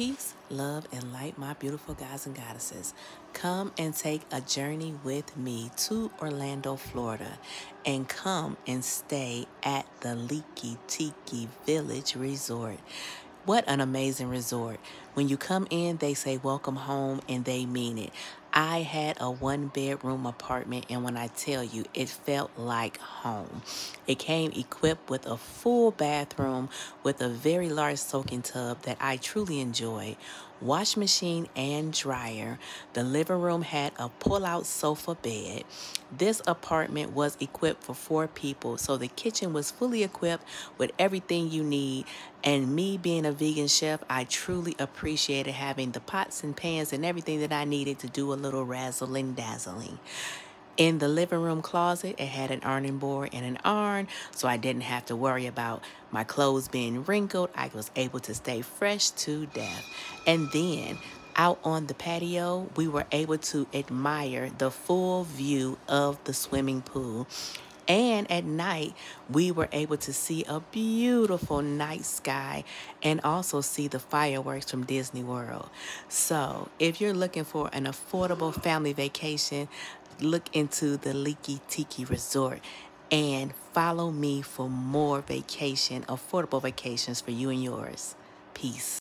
Peace, love, and light, my beautiful guys and goddesses. Come and take a journey with me to Orlando, Florida, and come and stay at the Liki Tiki Village Resort. What an amazing resort. When you come in, they say welcome home and they mean it. I had a one bedroom apartment, and when I tell you, it felt like home. It came equipped with a full bathroom with a very large soaking tub that I truly enjoyed, wash machine and dryer. The living room had a pull out sofa bed. This apartment was equipped for four people, so the kitchen was fully equipped with everything you need. And me being a vegan chef, I truly appreciated having the pots and pans and everything that I needed to do a little razzling dazzling. In the living room closet, it had an ironing board and an iron, so I didn't have to worry about my clothes being wrinkled. I was able to stay fresh to death. And then out on the patio, we were able to admire the full view of the swimming pool. And at night, we were able to see a beautiful night sky and also see the fireworks from Disney World. So, if you're looking for an affordable family vacation, look into the Liki Tiki Resort and follow me for more vacation, affordable vacations for you and yours. Peace.